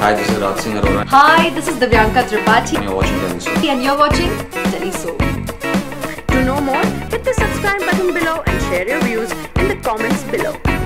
Hi, this is Raj Singh Arora. Hi, this is Divyanka Tripathi, and You're watching Telly Soap. and you're watching Telly Soap. To know more, hit the subscribe button below and share your views in the comments below.